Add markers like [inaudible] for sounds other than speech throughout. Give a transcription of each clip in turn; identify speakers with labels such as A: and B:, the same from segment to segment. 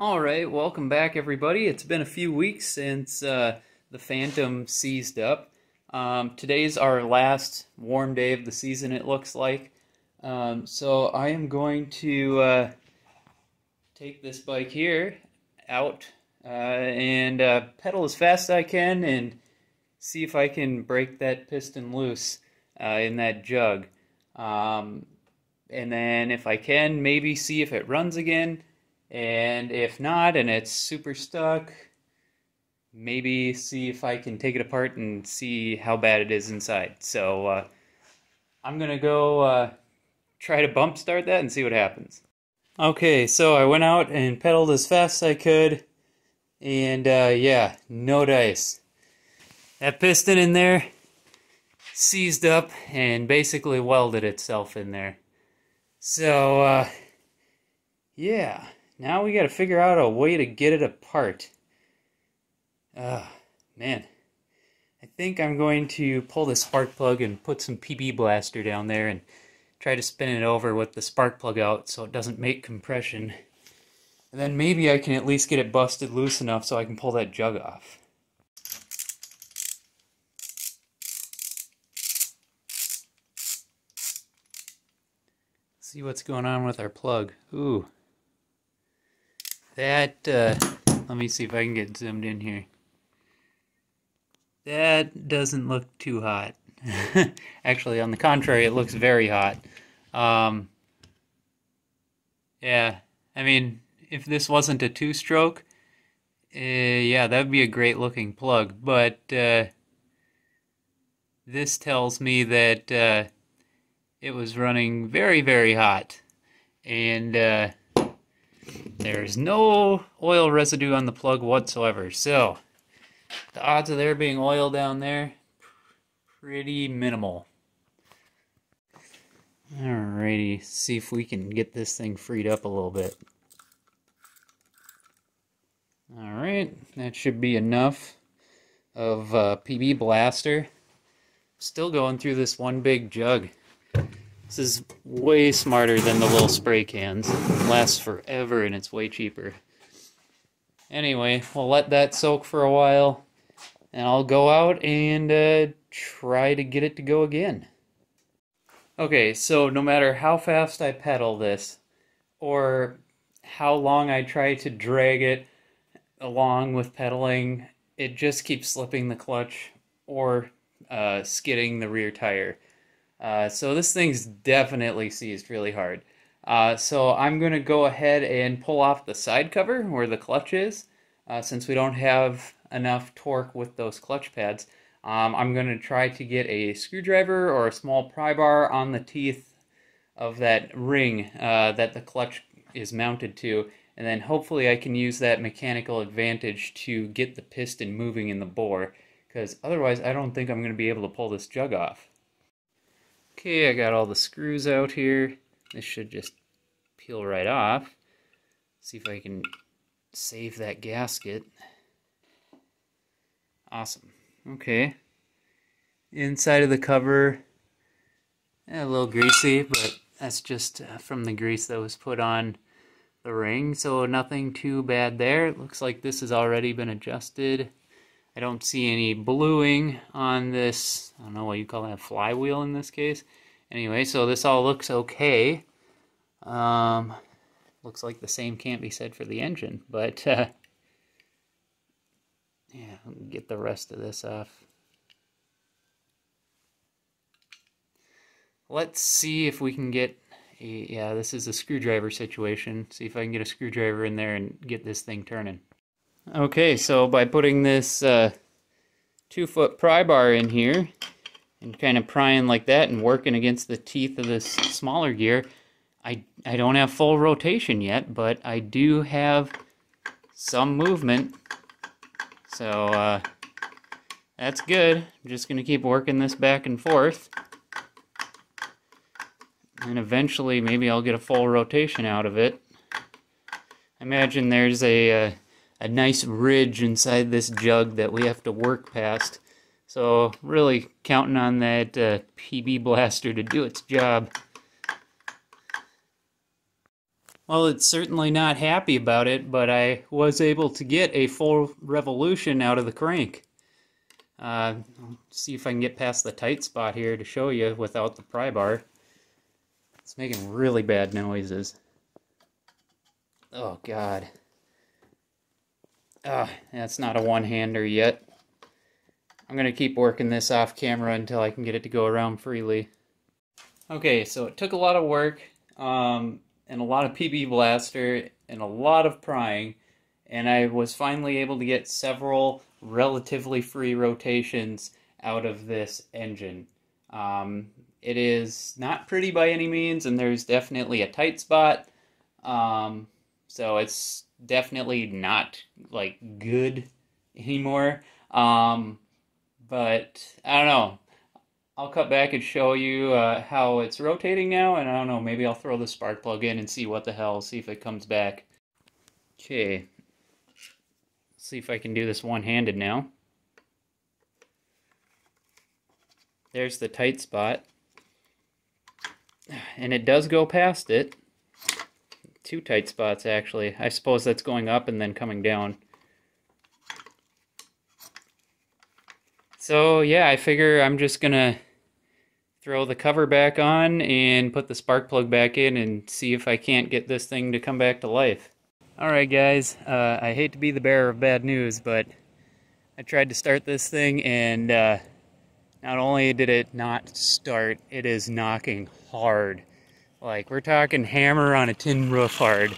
A: All right, welcome back, everybody. It's been a few weeks since uh, the Phantom seized up. Um, today's our last warm day of the season, it looks like. Um, so I am going to uh, take this bike here out uh, and uh, pedal as fast as I can and see if I can break that piston loose uh, in that jug. Um, and then if I can, maybe see if it runs again and if not, and it's super stuck, maybe see if I can take it apart and see how bad it is inside. So uh, I'm going to go uh, try to bump start that and see what happens. Okay, so I went out and pedaled as fast as I could, and uh, yeah, no dice. That piston in there seized up and basically welded itself in there. So, uh, yeah. Now we got to figure out a way to get it apart. Uh, man. I think I'm going to pull the spark plug and put some PB blaster down there and try to spin it over with the spark plug out so it doesn't make compression. And then maybe I can at least get it busted loose enough so I can pull that jug off. See what's going on with our plug. Ooh. That, uh, let me see if I can get zoomed in here. That doesn't look too hot. [laughs] Actually, on the contrary, it looks very hot. Um, yeah, I mean, if this wasn't a two-stroke, uh, yeah, that would be a great looking plug. But uh, this tells me that uh, it was running very, very hot. And uh, there's no oil residue on the plug whatsoever. So, the odds of there being oil down there, pretty minimal. Alrighty, see if we can get this thing freed up a little bit. Alright, that should be enough of uh, PB Blaster. Still going through this one big jug. This is way smarter than the little spray cans. It lasts forever and it's way cheaper. Anyway, we'll let that soak for a while. And I'll go out and uh, try to get it to go again. Okay, so no matter how fast I pedal this, or how long I try to drag it along with pedaling, it just keeps slipping the clutch or uh, skidding the rear tire. Uh, so this thing's definitely seized really hard. Uh, so I'm going to go ahead and pull off the side cover where the clutch is. Uh, since we don't have enough torque with those clutch pads, um, I'm going to try to get a screwdriver or a small pry bar on the teeth of that ring uh, that the clutch is mounted to. And then hopefully I can use that mechanical advantage to get the piston moving in the bore. Because otherwise I don't think I'm going to be able to pull this jug off. Okay, I got all the screws out here. This should just peel right off. See if I can save that gasket. Awesome. Okay. Inside of the cover, a little greasy, but that's just uh, from the grease that was put on the ring, so nothing too bad there. It looks like this has already been adjusted. I don't see any bluing on this, I don't know what you call that, flywheel in this case. Anyway, so this all looks okay. Um, looks like the same can't be said for the engine, but uh, [laughs] yeah, get the rest of this off. Let's see if we can get a, yeah, this is a screwdriver situation. See if I can get a screwdriver in there and get this thing turning. Okay, so by putting this uh, two foot pry bar in here and kind of prying like that and working against the teeth of this smaller gear, I, I don't have full rotation yet, but I do have some movement. So uh, that's good. I'm just going to keep working this back and forth. And eventually maybe I'll get a full rotation out of it. I imagine there's a... Uh, a nice ridge inside this jug that we have to work past. So really counting on that uh, PB blaster to do its job. Well, it's certainly not happy about it, but I was able to get a full revolution out of the crank. Uh, see if I can get past the tight spot here to show you without the pry bar. It's making really bad noises. Oh, God. That's not a one-hander yet. I'm going to keep working this off camera until I can get it to go around freely. Okay, so it took a lot of work, um, and a lot of PB Blaster, and a lot of prying, and I was finally able to get several relatively free rotations out of this engine. Um, it is not pretty by any means, and there's definitely a tight spot. Um, so it's definitely not like good anymore. Um, but I don't know. I'll cut back and show you uh, how it's rotating now, and I don't know, maybe I'll throw the spark plug in and see what the hell, see if it comes back. Okay, see if I can do this one-handed now. There's the tight spot. And it does go past it. Two tight spots, actually. I suppose that's going up and then coming down. So, yeah, I figure I'm just going to throw the cover back on and put the spark plug back in and see if I can't get this thing to come back to life. Alright guys, uh, I hate to be the bearer of bad news, but I tried to start this thing and uh, not only did it not start, it is knocking hard. Like, we're talking hammer on a tin roof hard.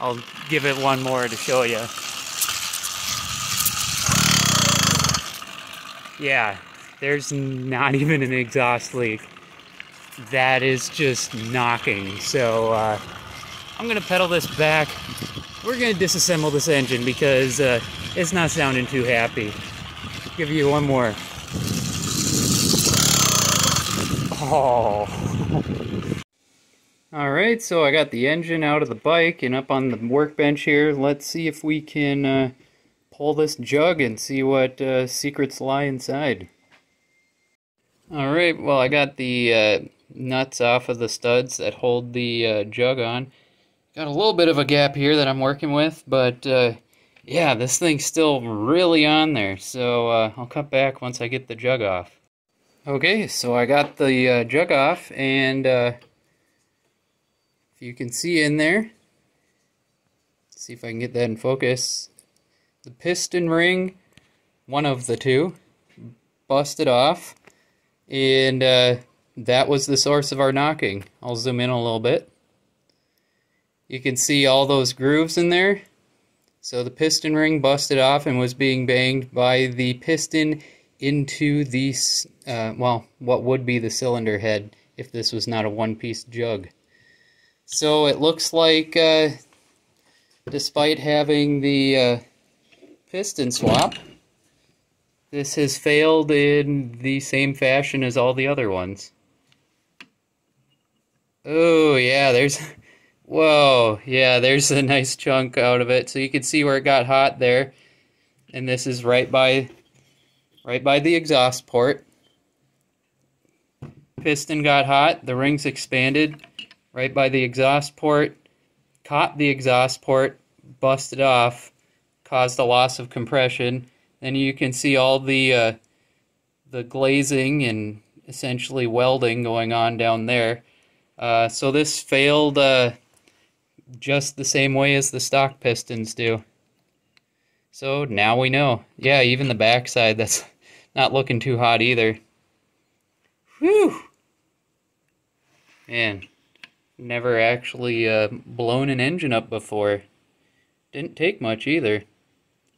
A: I'll give it one more to show you. Yeah, there's not [laughs] even an exhaust leak. That is just knocking. So, uh, I'm gonna pedal this back. We're gonna disassemble this engine because uh, it's not sounding too happy. Give you one more. Oh. [laughs] Alright, so I got the engine out of the bike and up on the workbench here. Let's see if we can uh, pull this jug and see what uh, secrets lie inside. Alright, well I got the uh, nuts off of the studs that hold the uh, jug on. Got a little bit of a gap here that I'm working with, but uh, yeah, this thing's still really on there. So uh, I'll cut back once I get the jug off. Okay, so I got the jug off, and you can see in there, see if I can get that in focus, the piston ring, one of the two, busted off, and uh, that was the source of our knocking. I'll zoom in a little bit. You can see all those grooves in there. So the piston ring busted off and was being banged by the piston into the, uh, well, what would be the cylinder head if this was not a one-piece jug. So it looks like, uh, despite having the uh, piston swap, this has failed in the same fashion as all the other ones. Oh, yeah, there's... Whoa, yeah, there's a nice chunk out of it. So you can see where it got hot there. And this is right by right by the exhaust port. Piston got hot, the rings expanded right by the exhaust port, caught the exhaust port, busted off, caused a loss of compression. Then you can see all the uh, the glazing and essentially welding going on down there. Uh, so this failed uh, just the same way as the stock pistons do. So now we know. Yeah, even the backside, that's [laughs] not looking too hot either. Whew! Man, never actually uh, blown an engine up before. Didn't take much either.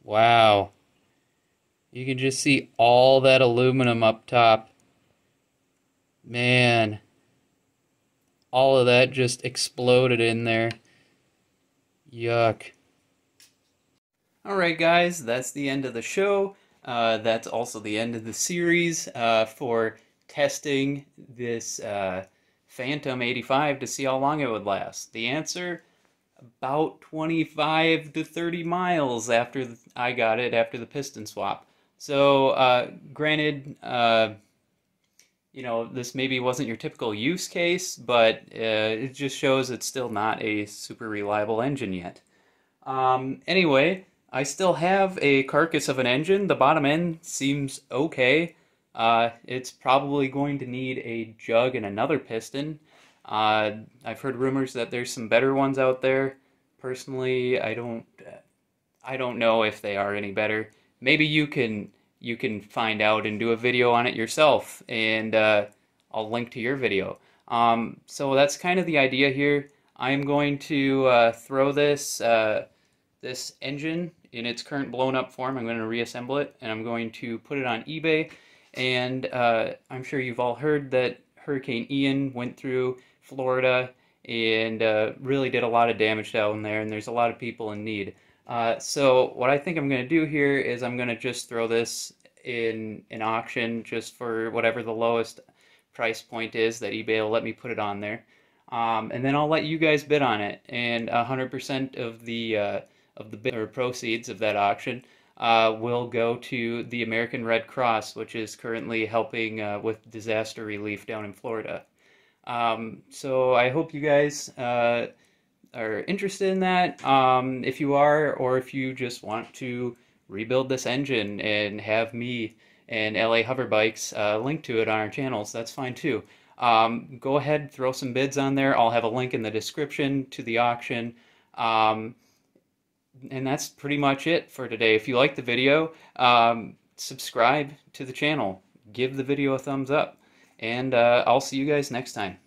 A: Wow. You can just see all that aluminum up top. Man. All of that just exploded in there. Yuck. Alright guys, that's the end of the show. Uh, that's also the end of the series uh, for testing this uh, Phantom 85 to see how long it would last. The answer, about 25 to 30 miles after I got it, after the piston swap. So, uh, granted, uh, you know, this maybe wasn't your typical use case, but uh, it just shows it's still not a super reliable engine yet. Um, anyway, I still have a carcass of an engine. The bottom end seems okay. Uh, it's probably going to need a jug and another piston. Uh, I've heard rumors that there's some better ones out there. Personally, I don't, I don't know if they are any better. Maybe you can you can find out and do a video on it yourself, and uh, I'll link to your video. Um, so that's kind of the idea here. I'm going to uh, throw this uh, this engine in its current blown up form. I'm going to reassemble it, and I'm going to put it on eBay. And uh, I'm sure you've all heard that Hurricane Ian went through Florida and uh, really did a lot of damage down there, and there's a lot of people in need. Uh, so what I think I'm going to do here is I'm going to just throw this in an auction just for whatever the lowest price point is that eBay will let me put it on there. Um, and then I'll let you guys bid on it, and 100% of the uh, of the bid or proceeds of that auction uh, will go to the American Red Cross, which is currently helping uh, with disaster relief down in Florida. Um, so I hope you guys uh, are interested in that. Um, if you are, or if you just want to rebuild this engine and have me and LA Hoverbikes uh, link to it on our channels, that's fine too. Um, go ahead, throw some bids on there. I'll have a link in the description to the auction. Um, and that's pretty much it for today. If you like the video, um, subscribe to the channel. Give the video a thumbs up. And uh, I'll see you guys next time.